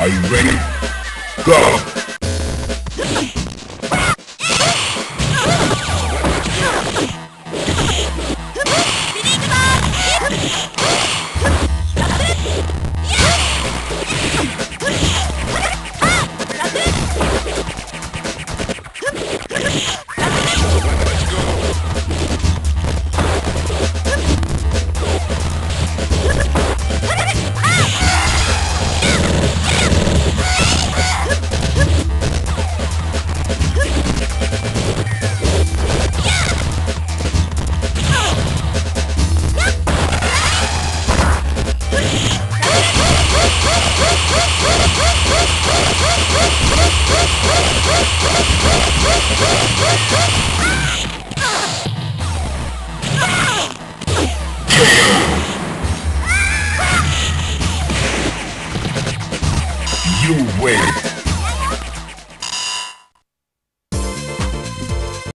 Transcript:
Are you ready? Go! New wave.